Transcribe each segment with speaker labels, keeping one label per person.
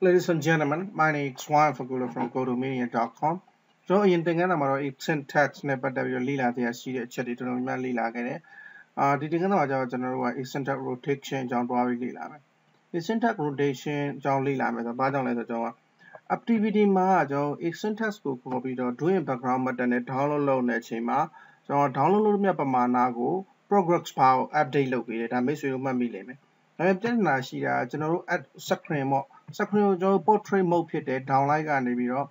Speaker 1: Ladies and gentlemen, my name is Swan Fagula from GoToMedia.com ကျွန်တော်အရင်သင်ခန်းစာမှာတော့ syntax နဲ့ပတ်သက်ပြီးတော့လေ့လာတရားရှိတဲ့အချက်တွေတော်တော်များများလေ့လာခဲ့တယ်။အာဒီသင်ခန်းစာမှာကျတော့ကျွန်တော်တို့က syntax rotation အကြောင်းတွားပြီးလေ့လာမယ်။ syntax rotation အကြောင်းလေ့လာမယ်ဆိုတော့ဘာကြောင့်လဲဆိုတော့ကျွန်တော်က activity မှာကျွန်တော် syntax ကိုခေါ်ပြီးတော့ doing background method နဲ့ download လုပ်နေတဲ့အချိန်မှာကျွန်တော် download လုပ်မြတ်ပမာဏကို progress bar ကို update လုပ်ပေးတယ်ဒါမိတ်ဆွေတို့မှတ်မိလိမ့်မယ်။ ဒါပေမဲ့ပြဿနာရှိတာကျွန်တော်တို့ add screen ပေါ့ screen ကိုကျွန်တော် portrait mode ဖြစ်တဲ့ downlight ကနေပြီးတော့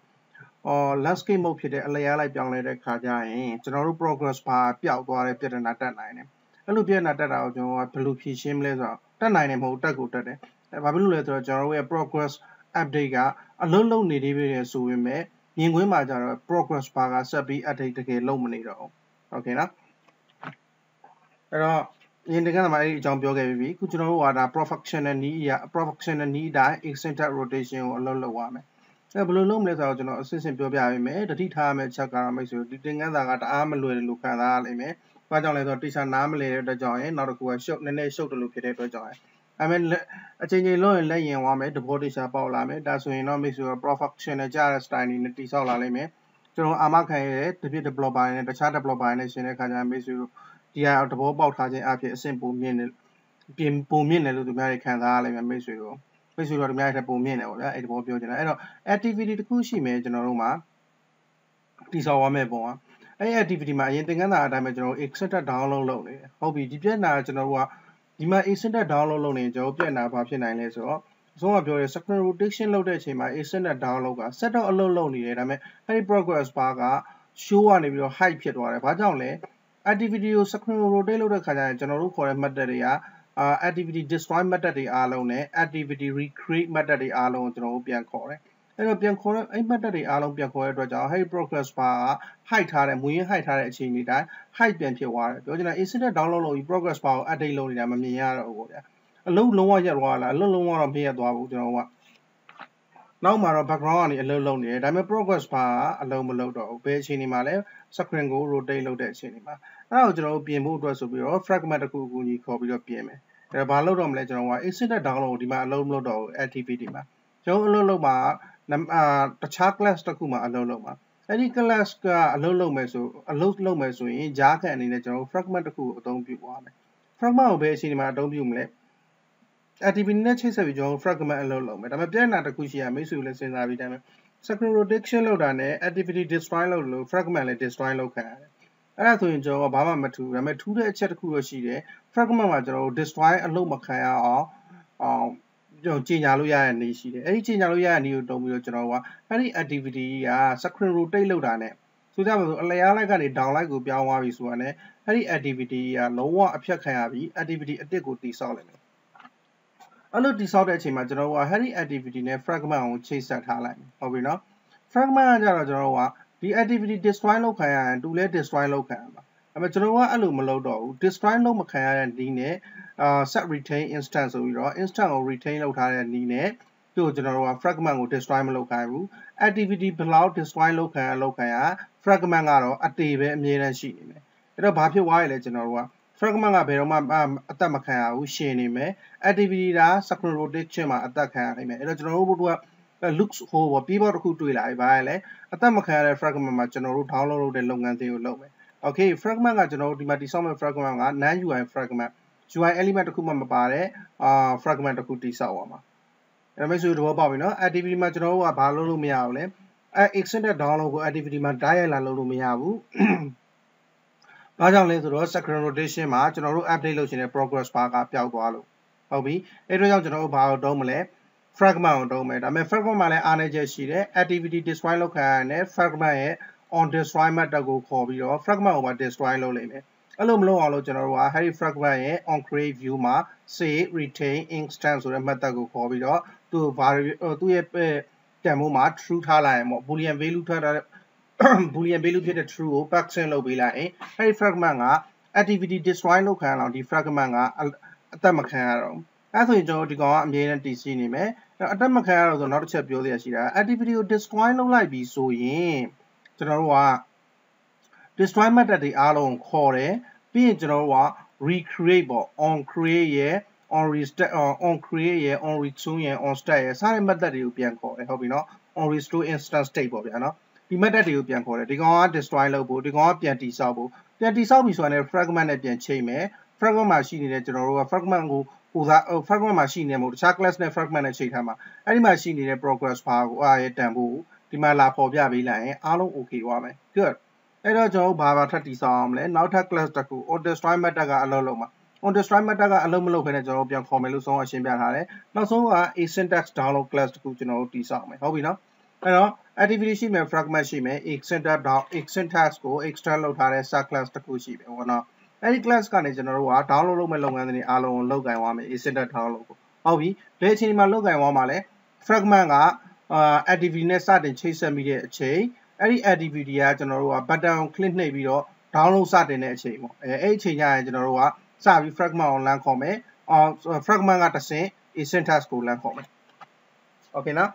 Speaker 1: အော် landscape mode ဖြစ်တဲ့အလျားလိုက်ပြောင်းလဲတဲ့ခါကျရင်ကျွန်တော်တို့ progress bar ပျောက်သွားတဲ့ပြဿနာတက်နိုင်တယ်။အဲ့လိုပြဿနာတက်တာကိုကျွန်တော်ကဘယ်လိုဖြေရှင်းမလဲဆိုတော့တက်နိုင်တယ်မဟုတ်တက်ကိုတက်တယ်။အဲဘာဖြစ်လို့လဲဆိုတော့ကျွန်တော်တို့ရဲ့ progress update ကအလုံးလုံးနေသေးပြီဆိုပေမဲ့မြင်ကွင်းမှာကျတော့ progress bar ကဆက်ပြီး update တကယ်လုံးမနေတော့ဘူး။ Okay နော်။အဲ့တော့အ ရင်တကယ်မှအဲ့ဒီအကြောင်းပြောခဲ့ပြီးပြီခုကျွန်တော်တို့ကဒါ professional need အရာ professional need အတိုင်း eccentric rotation ကိုအလုပ်လုပ်ရမယ်အဲဘယ်လိုလုပ်မလဲဆိုတော့ကျွန်တော်အစစ်စစ်ပြောပြပေးမယ်တတိထားရမယ့်ချက်ကတော့မိတ်ဆွေဒီသင်ခန်းစာကတအားမလွယ်တယ်လို့ခံစားရလိမ့်မယ်ဘာကြောင့်လဲဆိုတော့တိကျနားမလည်တဲ့အတွက်ကြောင့်ရင်နောက်တစ်ခုကရှုပ်နည်းနည်းရှုပ်တယ်လို့ဖြစ်တဲ့အတွက်ကြောင့်ရင်အမေအချိန်ချင်းလုံးရင်လက်ရင်သွားမယ်တဘောတိကျပေါက်လာမယ်ဒါဆိုရင်တော့မိတ်ဆွေက professional ကြတဲ့ style တွေနဲ့တိဆောက်လာလိမ့်မယ်ကျွန်တော်အာမခံရတဲ့တပြည့် developer နဲ့တခြား developer နဲ့ရှင်းတဲ့အခါကျရင်မိတ်ဆွေတို့ ဒီဟာသဘောပေါက်ထားခြင်းအဖြစ်အဆင့်ပုံမြင့်တယ်ပြင်ပုံမြင့်တယ်လို့သူများတွေခံစားရလိမ့်မယ်မိတ်ဆွေတို့မိတ်ဆွေတို့သူများတွေထပ်ပုံမြင့်တယ်ပေါ့ဗျာအဲ့ဒီဘောပြောချင်တာအဲ့တော့ activity တစ်ခုရှိမယ်ကျွန်တော်တို့မှာတိဆောက်ရမယ့်ပုံကအဲ့ activity မှာအရင်သင်ခန်းစာအတိုင်းပဲကျွန်တော်တို့ extended download လုပ်နေတယ်ဟုတ်ပြီဒီပြက်နာကျွန်တော်တို့ကဒီမှာ extended download လုပ်နေကျွန်တော်ပြက်နာဘာဖြစ်နိုင်လဲဆိုတော့အဆုံးကပြောရဲ screen rotation လုပ်တဲ့အချိန်မှာ extended download က set up အလုပ်လုပ်နေတယ်ဒါပေမဲ့အဲ့ဒီ progress bar က show ကနေပြီးတော့ hide ဖြစ်သွားတယ်ဘာကြောင့်လဲ activity ကို screen rotate လုပ်တဲ့ခါကျရင်ကျွန်တော်တို့ခေါ်တဲ့ method တွေကအာ activity destroy method တွေအားလုံးနဲ့ activity recreate method တွေအားလုံးကိုကျွန်တော်တို့ပြန်ခေါ်တယ်အဲ့တော့ပြန်ခေါ်တဲ့အဲ့ method တွေအားလုံးပြန်ခေါ်တဲ့အတွက်ကြောင့် hey progress bar က hide ထားတဲ့မူရင်း hide ထားတဲ့အခြေအနေတိုင်း hide ပြန်ဖြစ်သွားတယ်ပြောချင်တာ incident download လုပ်ပြီး progress bar ကို update လုပ်နေတာမမြင်ရတော့ဘူးပေါ့ဗျာအလုံးလုံးဝရက်သွားလားအလုံးလုံးဝတော့မရက်သွားဘူးကျွန်တော်က နောက်မှာတော့ background ကနေအလုပ်လုပ်နေတယ်ဒါပေမဲ့ progress bar ကအလုံးမလုပ်တော့ဘူးဘယ်အချိန်ဒီမှာလဲ screen ကို rotate လုပ်တဲ့အချိန်ဒီမှာအဲ့ဒါကိုကျွန်တော်တို့ပြင်ဖို့အတွက်ဆိုပြီးတော့ fragment တစ်ခုအကူအညီခေါ်ပြီးတော့ပြင်မယ်အဲ့ဒါဘာလုပ်တော့မလဲကျွန်တော်က incident download ကိုဒီမှာအလုံးမလုပ်တော့ဘူး activity မှာကျွန်တော်အလုပ်လုပ်မှာအာတခြား class တစ်ခုမှာအလုပ်လုပ်မှာအဲ့ဒီ class ကအလုပ်လုပ်မယ်ဆိုအလုပ်လုပ်မယ်ဆိုရင်ဂျားခံအနေနဲ့ကျွန်တော် fragment တစ်ခုကိုအသုံးပြုသွားမယ် fragment ကိုဘယ်အချိန်ဒီမှာအသုံးပြုမလဲ activity နဲ့ချိတ်ဆက်ပြီးကျွန်တော် fragment အလုပ်လုပ်မယ်ဒါပေမဲ့ပြဿနာတစ်ခုရှိရမိတ်ဆွေလည်းစဉ်းစားပြီးတိုင်း screen rotation လုပ်တာနဲ့ activity destroy လုပ်လို့ fragment လည်း destroy လုပ်ခံရတယ်အဲ့ဒါဆိုရင်ကျွန်တော်ကဘာမှမထူဒါပေမဲ့ထူးတဲ့အချက်တစ်ခုတော့ရှိတယ် fragment မှာကျွန်တော်တို့ destroy အလုပ်မခံရအောင်အောင်ကျွန်တော်ကြီးညာလို့ရတဲ့နေရှိတယ်အဲ့ဒီကြီးညာလို့ရတဲ့နေကိုတုံးပြီးတော့ကျွန်တော်ကအဲ့ဒီ activity က screen rotate လုပ်တာနဲ့ဆိုကြပါစို့အလျားလိုက်ကနေ down light ကိုပြောင်းသွားပြီဆိုတာနဲ့အဲ့ဒီ activity ကလုံးဝအဖြတ်ခံရပြီး activity အတစ်ကိုတိဆောက်လိုက်မယ် အဲ့လိုတိဆောက်တဲ့အချိန်မှာကျွန်တော်တို့က Harry activity နဲ့ fragment ကိုချိတ်ဆက်ထားလိုက်ဟုတ်ပြီနော် fragment ကကြတော့ကျွန်တော်တို့ကဒီ activity destroy လုပ်ခံရရင်တူလဲ destroy လုပ်ခံရမှာအဲ့မဲ့ကျွန်တော်ကအဲ့လိုမလုပ်တော့ဘူး destroy လုပ်မခံရတဲ့ဒီနဲ့အာ set retain instance ဆိုပြီးတော့ instance ကို retain လုပ်ထားတဲ့နီးနဲ့သူ့ကိုကျွန်တော်တို့က fragment ကို destroy မလုပ်ခိုင်းဘူး activity ဘယ်လောက် destroy လုပ်ခံရလုပ်ခံရ fragment ကတော့အတေပဲအမြဲတမ်းရှိနေမယ်အဲ့တော့ဘာဖြစ်သွားရလဲကျွန်တော်တို့က fragment ကဘယ်တော့မှအသက်မခံရဘူးရှင်နေမယ် activity ဒါ screen rotation မှာအသက်ခံရနိုင်မယ်အဲ့တော့ကျွန်တော်တို့က looks ဟိုပေါ့ပြီးတော့တစ်ခုတွေ့လာပြီဘာလဲအသက်မခံရတဲ့ fragment မှာကျွန်တော်တို့ download လုပ်တဲ့လုပ်ငန်းစဉ်ကိုလုပ်မယ် okay fragment ကကျွန်တော်တို့ဒီမှာတိစောက်မဲ့ fragment က non UI fragment UI element တစ်ခုမှမပါတဲ့အာ fragment တစ်ခုတိစောက်အောင်ပါအဲ့မဲ့ဆိုတော့ပေါ့ပြီနော် activity မှာကျွန်တော်တို့ကဘာလုပ်လို့မရဘူးလဲအဲ extended download ကို activity မှာ direct လာလုပ်လို့မရဘူး ဘာကြောင့်လဲဆိုတော့ screen rotation မှာကျွန်တော်တို့ update လုပ်ချင်တဲ့ progress bar ကပျောက်သွားလို့ဟုတ်ပြီအဲ့တော့ကြောင့်ကျွန်တော်တို့ဘာလို့တုံးမလဲ fragment ကိုတုံးမယ်ဒါပေမဲ့ fragment မှာလည်းအားနည်းချက်ရှိတယ် activity destroy လုပ်ခံရတဲ့ fragment ရဲ့ on destroy method ကိုခေါ်ပြီးတော့ fragment ကိုပါ destroy လုပ်လိမ့်မယ်အဲ့လိုမလုပ်အောင်လို့ကျွန်တော်တို့က Harry fragment ရဲ့ on create view မှာ save retain instance ဆိုတဲ့ method ကိုခေါ်ပြီးတော့သူ့ variable သူ့ရဲ့တန်ဖိုးမှာ true ထားလိုက်ရင်ပေါ့ boolean value ထားတဲ့ boolean value ဖြစ်တဲ့ true ကို backsin လုပ်ပေးလိုက်ရင်အဲ့ဒီ fragment က activity destroy လုပ်ခံရအောင်ဒီ fragment ကအသက်မခံရတော့ဘူးအဲဆိုရင်ကျွန်တော်ဒီကောင်ကအမြဲတမ်းတည်ရှိနေမယ်အတက်မခံရတော့ဆိုနောက်တစ်ချက်ပြောသေးရရှိတာ activity ကို destroy လုပ်လိုက်ပြီဆိုရင်ကျွန်တော်တို့က destroy method တွေအားလုံးခေါ်တယ်ပြီးရင်ကျွန်တော်တို့က recreate ပေါ့ on create ရဲ့ on restart on create ရယ် on resume ရယ် on start ရယ်စတဲ့ method တွေကိုပြန်ခေါ်တယ်ဟုတ်ပြီနော် on restore instance state ပေါ့ဗျာနော် ဒီ method တွေကိုပြန်ခေါ်တယ်ဒီကောင်က destroy လုပ်ဖို့ဒီကောင်ကပြန်တည်ဆောက်ဖို့ပြန်တည်ဆောက်ပြီဆိုတာနဲ့ fragment နဲ့ပြန်ချိန်မယ် fragment မှာရှိနေတဲ့ကျွန်တော်တို့က fragment ကိုဟိုသာ fragment မှာရှိနေမို့တခြား class နဲ့ fragment နဲ့ချိန်ထားမှာအဲ့ဒီမှာရှိနေတဲ့ progress bar ကိုအားရတန်ဖို့ဒီမှာလာပေါ်ပြပေးလိုက်ရင်အားလုံး okay သွားမယ် good အဲ့တော့ကျွန်တော်တို့ဘာဘာထပ်တည်ဆောက်အောင်လဲနောက်ထပ် class တစ်ခု on destroy method ကအလုပ်လုပ်မှာ on destroy method ကအလုပ်မလုပ်ဘဲနဲ့ကျွန်တော်တို့ပြန်ခေါ်မယ်လို့ဆုံးအရှင်းပြထားတယ်နောက်ဆုံးက asyntax download class တစ်ခုကျွန်တော်တို့တည်ဆောက်မယ်ဟုတ်ပြီနော် အဲ့တော့ activity ရှိမယ် fragment ရှိမယ် asyntax down asyntax ကို extend လုပ်ထားတဲ့ sub class တစ်ခုရှိတယ်ဟုတ်နော်အဲ့ဒီ class ကနေကျွန်တော်တို့က download လုပ်မဲ့လုပ်ငန်းတွေအားလုံးကိုလုပ်ကင်သွားမယ် asyntax download ကိုဟုတ်ပြီဘယ်အချိန်ဒီမှာလုပ်ကင်သွားမှာလဲ fragment ကအာ activity နဲ့စတင်ချိတ်ဆက်မိတဲ့အချိန်အဲ့ဒီ activity ကကျွန်တော်တို့က button ကို click နှိပ်ပြီးတော့ download စတင်တဲ့အချိန်ပေါ့အဲအဲ့အချိန်ကျရင်ကျွန်တော်တို့ကစပြီး fragment ကိုလမ်းခေါ်မယ်အော် fragment ကတစ်ဆင့် asyntax ကိုလမ်းခေါ်မယ် okay နော်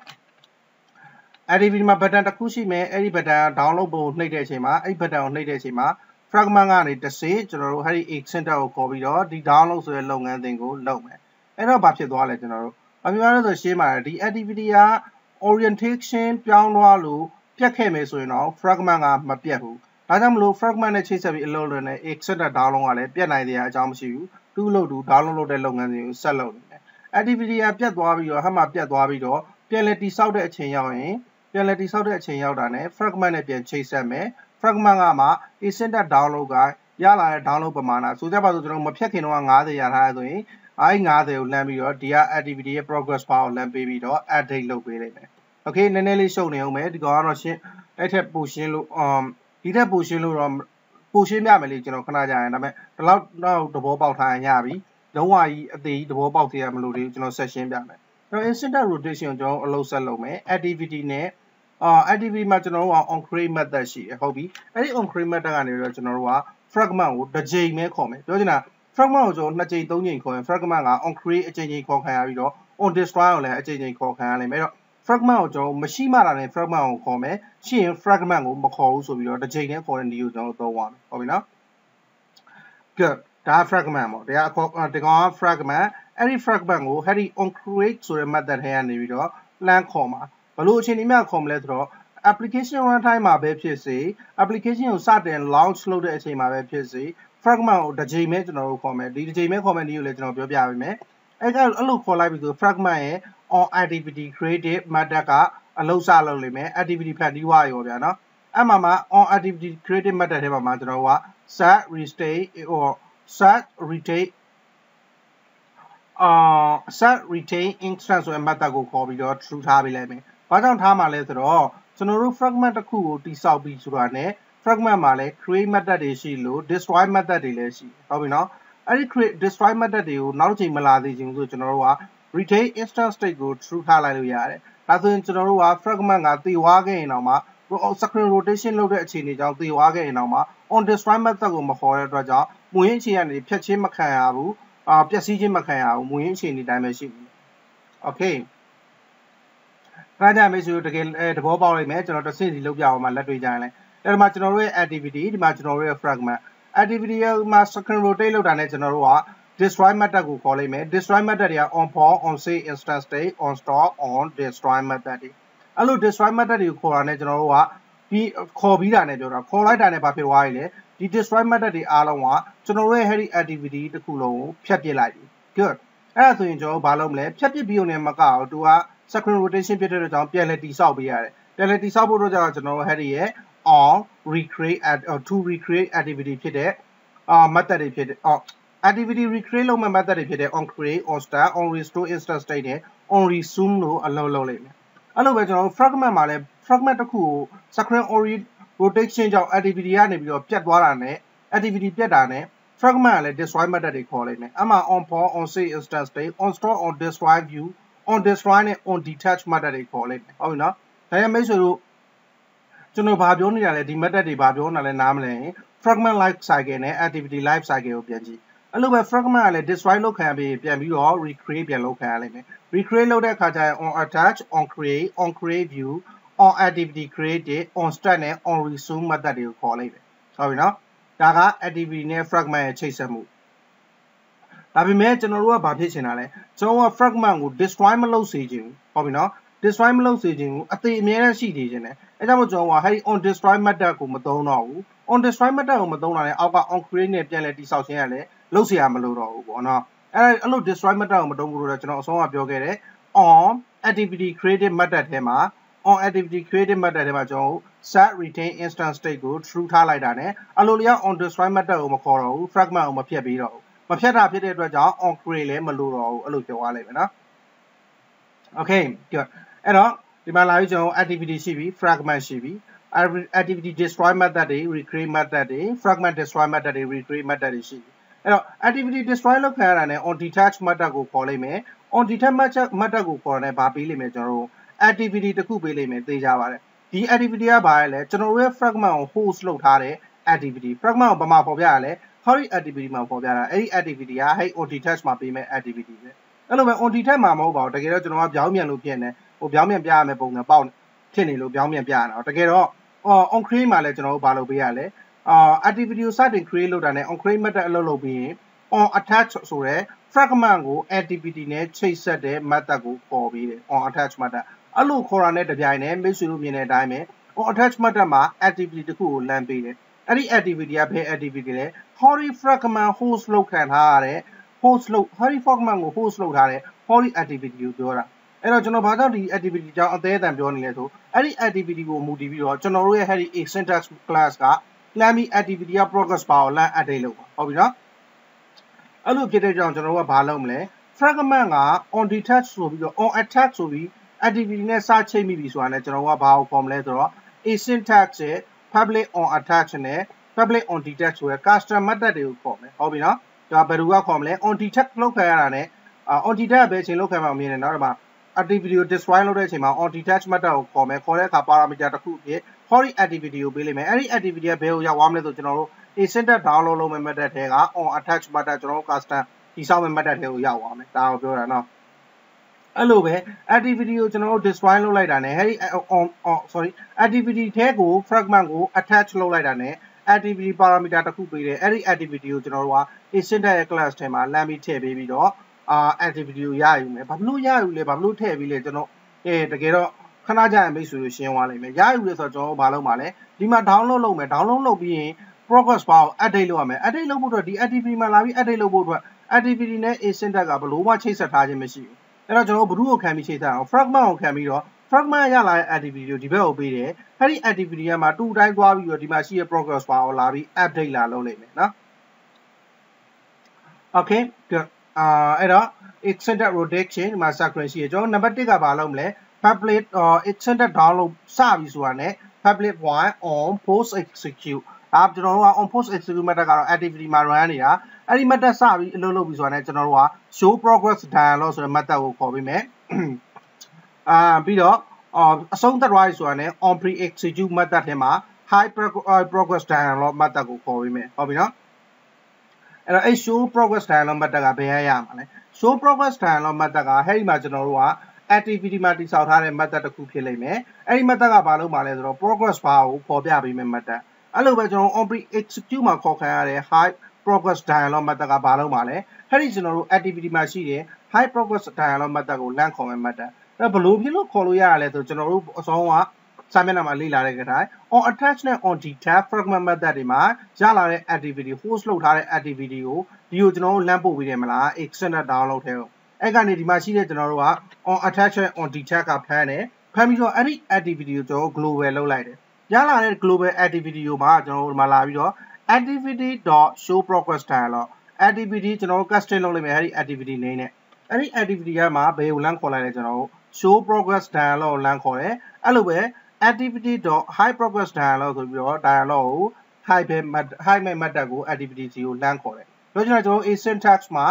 Speaker 1: activity မှာ button တစ်ခုရှိမယ်အဲ့ဒီ button က download ပုံနှိပ်တဲ့အချိန်မှာအဲ့ဒီ button ကိုနှိပ်တဲ့အချိန်မှာ fragment ကနေတစ်ဆင့်ကျွန်တော်တို့အဲ့ဒီ asyntax ကိုခေါ်ပြီးတော့ဒီ download ဆိုတဲ့လုပ်ငန်းစဉ်ကိုလုပ်မယ်အဲ့တော့ဘာဖြစ်သွားလဲကျွန်တော်တို့အများအားဆိုရှင်းပါတယ်ဒီ activity က orientation ပြောင်းသွားလို့ပြတ်ခဲ့မယ်ဆိုရင်တော့ fragment ကမပြတ်ဘူးဒါကြောင့်မလို့ fragment နဲ့ချိတ်ဆက်ပြီးအလုပ်လုပ်နေ extended download ကလည်းပြတ်နိုင်တဲ့အကြောင်းမရှိဘူးတူးလို့တူ download လုပ်တဲ့လုပ်ငန်းစဉ်ကိုဆက်လုပ်နေတယ် activity ကပြတ်သွားပြီးတော့ဟမှပြတ်သွားပြီးတော့ပြန်လည်တိစောက်တဲ့အချိန်ရောက်ရင် ပြန်လည်တိစောက်တဲ့အချိန်ရောက်တာနဲ့ fragment နဲ့ပြန်ချိတ်ဆက်မယ် fragment ကမှ extended download ကရလာတဲ့ download ပမာဏဆိုကြပါစို့ကျွန်တော်မဖြတ်ခင်တော့90ရထားရဆိုရင်အဲ့90ကိုလမ်းပြီးတော့ဒီက activity ရဲ့ progress bar ကိုလမ်းပေးပြီးတော့ add date လုပ်ပေးလိုက်မယ် okay နည်းနည်းလေးရှုပ်နေအောင်မယ်ဒီကောင်ကတော့ရှင်းအဲ့ထက်ပိုရှင်းလို့ um ဒီထက်ပိုရှင်းလို့တော့ပိုရှင်းပြမယ်လေကျွန်တော်ခဏကြာရင်ဒါပေမဲ့ဒီလောက်တော့သဘောပေါက်ထားရင်ရပြီလုံးဝကြီးအသေးကြီးသဘောပေါက်သေးရမလို့လေကျွန်တော်ဆက်ရှင်းပြမယ်အဲ့ တော့ instant rotation ကိုကျွန်တော်အလုပ်ဆက်လုပ်မယ် activity နဲ့အာ activity မှာကျွန်တော်တို့က on create method ရှိတယ်ဟုတ်ပြီအဲ့ဒီ on create method ကနေတော့ကျွန်တော်တို့က fragment ကိုတစ်ကြိမ်ပဲခေါ်မယ်ပြောချင်တာ fragment ကိုကျွန်တော်နှစ်ကြိမ်သုံးကြိမ်ခေါ်ရင် fragment က on create အကြိမ်ကြိမ်ခေါ်ခံရပြီးတော့ on destroy ကိုလည်းအကြိမ်ကြိမ်ခေါ်ခံရလိမ့်မယ်အဲ့တော့ fragment ကိုကျွန်တော်မရှိမှတာနဲ့ fragment ကိုခေါ်မယ်ရှိရင် fragment ကိုမခေါ်ဘူးဆိုပြီးတော့တစ်ချိန်နဲ့ခေါ်တဲ့နည်းကိုကျွန်တော်သုံးပါမယ်ဟုတ်ပြီနော် good ဒါ fragment ပေါ့တရားအခေါ်ဒီကောင်က fragment အဲ့ဒီ fragment ကိုအဲ့ဒီ on create ဆိုတဲ့ method ထဲကနေပြီးတော့လှမ်းခေါ်မှာဘလို့အချိန်ကြီးမှခေါ်မလဲဆိုတော့ application runtime မှာပဲဖြစ်စေ application ကိုစတင် launch လုပ်တဲ့အချိန်မှာပဲဖြစ်စေ fragment ကိုတစ်ချိန်ပဲကျွန်တော်တို့ခေါ်မယ်ဒီတစ်ချိန်ပဲခေါ်မယ်နည်းကိုလည်းကျွန်တော်ပြောပြပေးမယ်အဲ့ကအဲ့လိုခေါ်လိုက်ပြီဆို fragment ရဲ့ on activity created method ကအလုပ်စလုပ်လိမ့်မယ် activity ဖတ်ပြီးွားရောဗျာနော်အဲ့မှာမှာ on activity created method ထဲမှာမှာကျွန်တော်က set restate or set retain အာ set retain instance ဆိုတဲ့ method ကိုခေါ်ပြီးတော့ true ထားပေးလိုက်မယ်။ဘာကြောင့်ထားမှာလဲဆိုတော့ကျွန်တော်တို့ fragment တစ်ခုကိုတိစောက်ပြီးဆိုတာနဲ့ fragment မှာလည်း create method တွေရှိလို့ destroy method တွေလည်းရှိဟုတ်ပြီနော်။အဲ့ဒီ create destroy method တွေကိုနောက်တစ်ချိန်မလာသေးချင်ဘူးဆိုကျွန်တော်တို့က retain instance state ကို true ထားလိုက်လို့ရတယ်။ဒါဆိုရင်ကျွန်တော်တို့က fragment ကတည်သွားခဲ့ရင်တော့မှ screen rotation လုပ်တဲ့အခြေအနေကြောင့်တည်သွားခဲ့ရင်တော့မှ on destroy method ကိုမခေါ်တဲ့အတွက်ကြောင့် မူရင်းအခြေအနေဖြတ်ချင်းမခံရဘူး။အာပျက်စီးခြင်းမခံရဘူးမူရင်းအခြေအနေတိုင်းပဲရှိဘူးโอเคခဏကြာမေးဆိုတကယ်သဘောပေါက်လိုက်မယ်ကျွန်တော်တစ်ဆင့်စီလုပ်ပြအောင်မှလက်တွေ့ကြရင်လဲအဲ့ဒီမှာကျွန်တော်တို့ရဲ့ activity ဒီမှာကျွန်တော်တို့ရဲ့ fragment activity မှာ screen rotate လုပ်တာနဲ့ကျွန်တော်တို့က destroy method ကိုခေါ်လိုက်မယ် destroy method တွေက on for on save instance state on store on destroy method တွေအဲ့လို destroy method တွေကိုခေါ်တာနဲ့ကျွန်တော်တို့ကပြီးခေါ်ပြီးတာနဲ့ပြောတာခေါ်လိုက်တာနဲ့ဘာဖြစ်သွားရလဲ ဒီ destroy method တွေအားလုံးကကျွန်တော်တို့ရဲ့ heavy activity တစ်ခုလုံးကိုဖျက်ပစ်လိုက်ပြီ good အဲ့ဒါဆိုရင်ကျွန်တော်ဘာလုပ်မလဲဖျက်ပစ်ပြီးုံနဲ့မကအောင်သူက screen rotation ဖြစ်တဲ့အတွက်ကြောင့်ပြန်လည်တိဆောက်ပေးရတယ်ပြန်လည်တိဆောက်ဖို့တော့ကြောင့်ကျွန်တော်တို့ heavy ရဲ့ on recreate or to recreate activity ဖြစ်တဲ့အာ method တွေဖြစ်တဲ့ activity recreate လုပ်မဲ့ method တွေဖြစ်တဲ့ on create on start on restore instance state နဲ့ on resume လို့အလုပ်လုပ်လိုက်မယ်အဲ့လိုပဲကျွန်တော်တို့ fragment မှာလည်း fragment တစ်ခုကို screen rotation ကြောင့် activity ကနေပြီးတော့ပြတ်သွားတာနဲ့ activity ပြတ်တာနဲ့ fragment ကလည်း destroy method တွေခေါ်လိုက်မယ်အမှ on for on save instance state on store on destroy view on destroy နဲ့ on detach method တွေခေါ်လိုက်မယ်ဟုတ်ပြီနော်ဒါရမိတ်ဆွေတို့ကျွန်တော်ဘာပြောနေတာလဲဒီ method တွေဘာပြောနေတာလဲနားမလဲ fragment life cycle နဲ့ activity life cycle ကိုပြန်ကြည့်အဲ့လိုပဲ fragment ကလည်း destroy လုပ်ခံပြီးပြန်ပြီးတော့ recreate ပြန်လုပ်ခံရလိမ့်မယ် recreate လုပ်တဲ့အခါကျရင် on attach on create on create view on activity created on start နဲ့ on resume method တွေကိုခေါ်လိုက်တယ်ဟုတ်ပြီနော်ဒါက activity နဲ့ fragment ရဲ့ချိတ်ဆက်မှု ဒါပေမဲ့ကျွန်တော်တို့ကဘာဖြစ်ချင်တာလဲကျွန်တော်က fragment ကို destroy မလုပ်စေချင်ဘူးဟုတ်ပြီနော် destroy မလုပ်စေချင်ဘူးအသေးအမြဲတမ်းရှိနေခြင်းတယ်အဲကြောင့်မို့ကျွန်တော်ကဟဲ့ on destroy method ကိုမသုံးတော့ဘူး on destroy method ကိုမသုံးတာလည်းအောက်က on create နဲ့ပြန်လဲတိဆောက်ခြင်းရလဲလုပ်เสียမလို့တော့ဘူးပေါ့နော်အဲအဲ့လို destroy method ကိုမသုံးဘူးလို့တော့ကျွန်တော်အဆုံးကပြောခဲ့တယ် on activity created method ထဲမှာ on activity created method ထဲမှာကျွန်တော် set retain instance state ကို true ထားလိုက်တာ ਨੇ အလိုလျောက် on destroy method ကိုမခေါ်တော့ဘူး fragment ကိုမဖျက်ပြီးတော့ဘူးမဖြတ်တာဖြစ်တဲ့အတွက်ကြောင့် on create လည်းမလိုတော့ဘူးအဲ့လိုပြောရလိမ့်မယ်နော် okay good အဲ့တော့ဒီမှာလာပြီးကျွန်တော် activity ရှိပြီ fragment ရှိပြီ activity destroy method တွေ recreate method တွေ fragment destroy method တွေ recreate method တွေရှိပြီအဲ့တော့ activity destroy လုပ်ခံရတာနဲ့ on detach method ကိုခေါ်လိုက်မယ် on detach method ကိုခေါ်တယ်ဗာပေးလိမ့်မယ်ကျွန်တော်တို့ activity တစ်ခုပေးလိမ့်မယ်သိကြပါတယ်ဒီ activity ကဘာလဲကျွန်တော်တို့ရဲ့ fragment ကို host လုပ်ထားတဲ့ activity fragment ကိုဘာမှပေါ်ပြရလဲ hurry activity မှာပေါ်ပြတာအဲ့ဒီ activity ကဟဲ့ on detach မှာပေးမဲ့ activity ပဲအဲ့လိုပဲ on detach မှာမဟုတ်ပါဘူးတကယ်တော့ကျွန်တော်ကပြောင်းပြန်လို့ဖြစ်နေဟိုပြောင်းပြန်ပြရမယ့်ပုံစံပေါ့ဖြစ်နေလို့ပြောင်းပြန်ပြရတာတကယ်တော့ on create မှာလည်းကျွန်တော်တို့ဘာလုပ်ပေးရလဲအာ activity ကိုစတင် create လုပ်တာနဲ့ on create method အလုပ်လုပ်ပြီးရင် on attach ဆိုရဲ fragment ကို activity နဲ့ချိတ်ဆက်တဲ့ method ကိုခေါ်ပြီးတယ် on attach method အဲ့လိုခေါ်တာနဲ့တပြိုင်တည်းမိတ်ဆွေတို့မြင်တဲ့အတိုင်းပဲ on attach method မှာ activity တစ်ခုကိုလမ်းပေးတယ်အဲ့ဒီ activity ကဘယ် activity လဲ hori fragment host လုပ်ခံထားရတဲ့ host လုပ် hori fragment ကို host လုပ်ထားတဲ့ hori activity ကိုပြောတာအဲ့တော့ကျွန်တော်ဘာကြောင့်ဒီ activity ကြောင့်အသေးအတန်ပြောနေလဲဆိုအဲ့ဒီ activity ကိုမူတည်ပြီးတော့ကျွန်တော်တို့ရဲ့ hori syntax class က Clammy activity က progress bar ကိုလမ်း update လုပ်ပါဟုတ်ပြီနော် အဲ့လိုဖြစ်တဲ့ကြောင့်ကျွန်တော်တို့ကဘာလုပ်မလဲ fragment က on detach ဆိုပြီးတော့ on attack ဆိုပြီး activity နဲ့စချိတ်မိပြီဆိုတာနဲ့ကျွန်တော်ကဘာကိုခေါ်မလဲဆိုတော့ asyntax ရဲ့ public on attach နဲ့ public on detach ဆိုရယ် custom method တွေကိုခေါ်မယ်ဟုတ်ပြီနော်ဒါဘယ်သူကခေါ်မလဲ on detach လောက်ခံရတာနဲ့ on detach ပဲအချိန်လောက်ခံမှမမြင်နဲ့နော်ဒီမှာ activity ကို destroy လုပ်တဲ့အချိန်မှာ on detach method ကိုခေါ်မယ်ခေါ်တဲ့အခါ parameter တစ်ခုအဖြစ် query activity ကိုပေးလိုက်မယ်အဲ့ဒီ activity ကဘယ်ကိုရောက်သွားမလဲဆိုကျွန်တော်တို့ asyntax download လုပ်မယ့် method တွေက on attach method ကျွန်တော်တို့ custom ဒီဆောက်မဲ့ method တွေကိုရောက်သွားမယ်ဒါကိုပြောတာနော်အဲ့လိုပဲ activity ကိုကျွန်တော်တို့ destroy လုပ်လိုက်တာ ਨੇ ဟဲ့ on sorry activity ထဲကို fragment ကို attach လုပ်လိုက်တာ ਨੇ activity parameter တစ်ခုပေးတယ်အဲ့ဒီ activity ကိုကျွန်တော်တို့က asyntax ရဲ့ class ထဲမှာလမ်းပြီးထည့်ပေးပြီးတော့အာ activity ကိုရယူမယ်ဘာလို့ရယူလဲဘာလို့ထည့်ပြီးလဲကျွန်တော်အဲတကယ်တော့ခဏကြာရင်မိတ်ဆွေတို့ရှင်းသွားလိမ့်မယ်ရယူလဲဆိုတော့ကျွန်တော်တို့ဘာလုပ်မှာလဲဒီမှာ download လုပ်မယ် download လုပ်ပြီးရင် progress bar ကို update လုပ်ရမယ် update လုပ်ဖို့အတွက်ဒီ activity မှာလာပြီး update လုပ်ဖို့အတွက် activity နဲ့ asyntax ကဘလို့မှချိတ်ဆက်ထားခြင်းမရှိဘူးအဲ့တော့ကျွန်တော်တို့ဘ ᱹ ကိုခံပြီးချိတ်ဆက်အောင် fragment ကိုခံပြီးတော့ fragment ရလာတဲ့ activity ကိုဒီဘက်ကိုပေးတယ်အဲ့ဒီ activity ကမှတူတိုင်းသွားပြီးတော့ဒီမှာရှိတဲ့ progress bar ကိုလာပြီး update လာလုပ်လိုက်မယ်နော် okay good အာအဲ့တော့ extended rotation ဒီမှာ circle ရှိရကျွန်တော်နံပါတ်1ကဘာလုပ်မလဲ public extended download စပြီဆိုတာ ਨੇ public while on post execute ဒါကျွန်တော်တို့က on post execute method ကတော့ activity မှာ run နေတာအဲ့ဒီ method စပြီးအလုပ်လုပ်ပြီဆိုတာ ਨੇ ကျွန်တော်တို့က show progress dialog ဆိုတဲ့ method ကိုခေါ်ပေးမယ်အာပြီးတော့အဆုံးသတ်သွားပြီဆိုတာ ਨੇ on pre execute method ထဲမှာ high progress dialog method ကိုခေါ်ပေးမယ်ဟုတ်ပြီနော်အဲ့တော့အဲ့ show progress dialog method ကဘယ်ရရမှာလဲ show progress dialog method ကဟဲ့ဒီမှာကျွန်တော်တို့က activity မှာတိစောက်ထားတဲ့ method တစ်ခုဖြစ်လိမ့်မယ်အဲ့ဒီ method ကဘာလုပ်မှာလဲဆိုတော့ progress bar ကိုပေါ်ပြပေးမယ် method အဲ့လိုပဲကျွန်တော် on pre execute မှာခေါ်ခံရတဲ့ high progress dialog method ကဘာလုပ်မှာလဲအဲ့ဒီကျွန်တော်တို့ activity မှာရှိတဲ့ high progress dialog method ကိုလန့်ခေါ်မယ် method အဲ့ဘယ်လိုဖြစ်လို့ခေါ်လို့ရရလဲဆိုကျွန်တော်တို့အဆုံးကစာမျက်နှာမှာလေ့လာတဲ့ကြတိုင်း on attach နဲ့ on detach fragment method တွေမှာရလာတဲ့ activity host လုပ်ထားတဲ့ activity ကိုဒီကိုကျွန်တော်တို့လမ်းပို့ပေးတယ်မလား extended download ထဲကိုအဲ့ကနေဒီမှာရှိတဲ့ကျွန်တော်တို့က on attach နဲ့ on detach ကဖမ်းတယ်ဖမ်းပြီးတော့အဲ့ဒီ activity ကိုကျွန်တော် global လုပ်လိုက်တယ် ရလာတဲ့ global activity ကိုမှကျွန်တော်တို့ဒီမှာလာပြီးတော့ activity.show progress dialog activity ကျွန်တော်တို့ custom လုပ်လိုက်မယ်အဲ့ဒီ activity name နဲ့အဲ့ဒီ activity ကမှဘယ်ကိုလမ်းခေါ်လိုက်လဲကျွန်တော်တို့ show progress dialog ကိုလမ်းခေါ်တယ်အဲ့လိုပဲ activity.high progress dialog ဆိုပြီးတော့ dialog ကို high ပဲ high မဲ့ method ကို activity ကိုလမ်းခေါ်တယ်ပြောချင်တာကျွန်တော် asyntax မှာ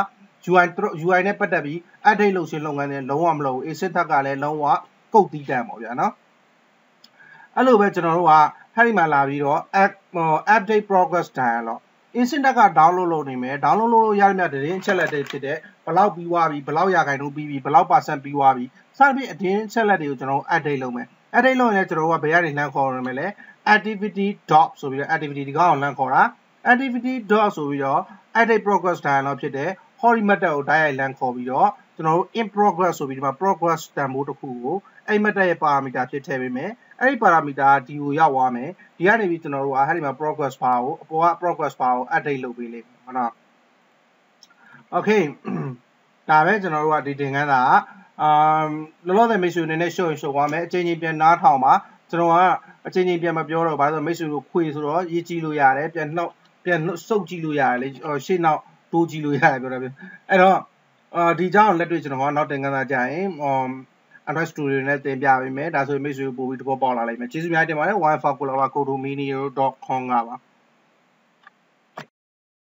Speaker 1: UI UI နဲ့ပတ်သက်ပြီး update လုပ်ခြင်းလုပ်ငန်းတွေလုံးဝမလုပ်ဘူး asyntax ကလည်းလုံးဝကုတ်တီးတန်ပေါ့ဗျာနော် အဲ့လိုပဲကျွန်တော်တို့ကအဲ့ဒီမှာလာပြီးတော့ update progress dialog asyntax က download လုပ်နေမယ် download လုပ်လို့ရတဲ့မြတ်တရင်ချက်လက်တွေဖြစ်တဲ့ဘလောက်ပြီးွားပြီဘလောက်ရာခိုင်နှုန်းပြီးပြီဘလောက် percent ပြီးွားပြီစသဖြင့်အတင်းချက်လက်တွေကိုကျွန်တော်တို့ update လုပ်မယ် update လုပ်ရင်လည်းကျွန်တော်တို့ကဘယ်ကနေလမ်းခေါ်ရမလဲ activity dot ဆိုပြီးတော့ activity ဒီကောင်ကိုလမ်းခေါ်တာ activity dot ဆိုပြီးတော့ edit progress dialog ဖြစ်တဲ့ hori method ကို direct line ခေါ်ပြီးတော့ကျွန်တော်တို့ in progress ဆိုပြီးဒီမှာ progress တန်ဖိုးတစ်ခုကို အဲ့ method ရဲ့ parameter ဖြစ်ထည့်ပေးမယ်အဲ့ဒီ parameter ကဒီကိုရောက်သွားမယ်ဒီကနေပြီးကျွန်တော်တို့ကအဲ့ဒီမှာ progress bar ကိုအပေါ်က progress bar ကို update လုပ်ပေးလိမ့်မယ်ဟုတ်လား okay ဒါပဲကျွန်တော်တို့ကဒီသင်ခန်းစာကအမ်လောလောဆယ်မိတ်ဆွေအနေနဲ့ရှုပ်ရင်ရှုပ်သွားမယ်အချိန်ချင်းပြန်နားထောင်ပါကျွန်တော်ကအချိန်ချင်းပြန်မပြောတော့ဘာလို့မိတ်ဆွေတို့ခွေဆိုတော့ရေးကြည့်လို့ရတယ်ပြန်နှောက်ပြန်စုပ်ကြည့်လို့ရတယ်လေရှေ့နောက်တိုးကြည့်လို့ရတယ်ပြောတာပြအဲ့တော့အာဒီကြောင့်လက်တွေ့ကျွန်တော်ကနောက်တင်ကန်းစာကြာရင် um Android Studio နဲ့တင်ပြပေးမယ်ဒါဆိုရင်မိတ်ဆွေပို့ပြီးတဘောပေါက်လာလိမ့်မယ်ကျေးဇူးများတင်ပါတယ် wifi ကိုလာပါ codomini.com ကပါ